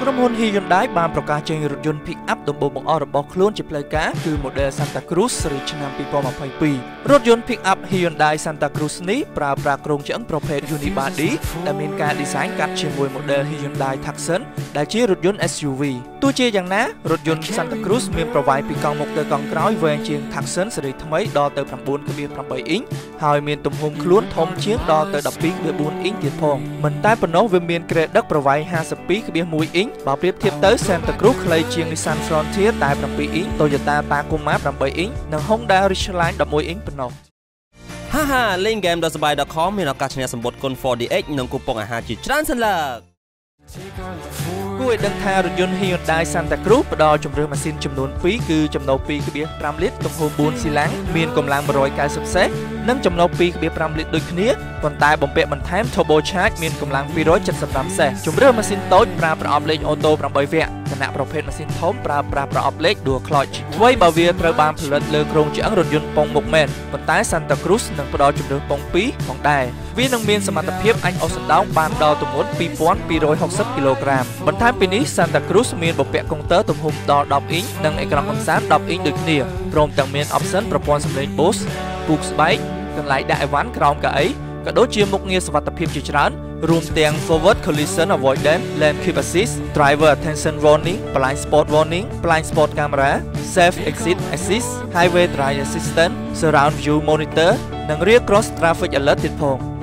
ក្រុមហ៊ុន Hyundai បានប្រកាសចេញរថយន្ត Pick-up ដំបូងបង្អស់របស់ខ្លួនជាផ្លូវការគឺ model Santa Cruz ស៊េរីឆ្នាំ2022រថយន្ត Pick-up Hyundai Santa Cruz នេះប្រើប្រាស់គ្រោងឆ្អឹងប្រភេទ Unibody ដែលមានការ design កាត់ជាមួយ model Hyundai Tucson ដែលជារថយន្ត SUV ទោះជាយ៉ាងណារថយន្ត Santa Cruz មានប្រវែងពីកង់មុខទៅកង់ក្រោយវែងជាង Tucson ស៊េរីថ្មីដល់ទៅ9.8អ៊ីងហើយមានទំហំខ្លួនធំជាងដល់ទៅ12.4អ៊ីងទៀតផងមិនតែប៉ុណ្ណោះវាមានក្រែដឹកប្រវែង52.1អ៊ីងបើប្រៀបធៀបទៅ Santa Cruz ខ្លីជាង Nissan Frontier តែ7អ៊ីង Toyota Tacoma 8អ៊ីងនិង Honda Ridgeline 11អ៊ីងប៉ុណ្ណោះហាហាលេងហ្គេមដ៏សប្បាយ .com មានឱកាសឈ្នះសម្បត្តិគុណ 4DX និងគូប៉ុងអាហារជាច្រើនសន្លឹក គួរឲ្យដឹងថារថយន្ត Hyundai Santa Cruz ផ្ដល់ជម្រើសម៉ាស៊ីនចំនួន2គឺចំណូល2.5លីត្រទំហំ4ស៊ីឡាំងមានកម្លាំង190សេស និងចំណូល2.5លីត្រដូចគ្នាប៉ុន្តែបំពាក់បន្ថែម Turbo Charge មានកម្លាំង275សេសជម្រើសម៉ាស៊ីនតូចប្រើប្រអប់លេខអូតូ8វគ្គខណៈប្រភេទម៉ាស៊ីនធំប្រើប្រាស់ប្រអប់លេខ Dual Clutch អ្វីបើវាត្រូវបានផលិតលើគ្រោងឆ្អឹងរថយន្តពងមុខមែនប៉ុន្តែ Santa Cruz នឹងផ្ដល់ជម្រើសពង2ផងដែរវានឹងមានសមត្ថភាពអាចអូសសណ្ដោងបានដល់ទម្ងន់2260គីឡូក្រាមបន្ថែមពីនេះ Santa Cruz មានបំពាក់កុងទ័រទំហំដល់10អ៊ីងនិងអេក្រង់កម្សាន្ត10អ៊ីងដូចគ្នាព្រមទាំងមាន option ប្រព័ន្ធសំឡេង Bose ពូកស្បែក កន្លែងដាក់អីវ៉ាន់ក្រោមកៅអីក៏ដូចជាមុខងារសុវត្ថិភាពជាច្រើនរួមទាំង forward collision avoidance lane keep assist driver attention warning blind spot warning blind spot camera safe exit assist highway drive assistant surround view monitor និង rear cross traffic alert ទៀតផង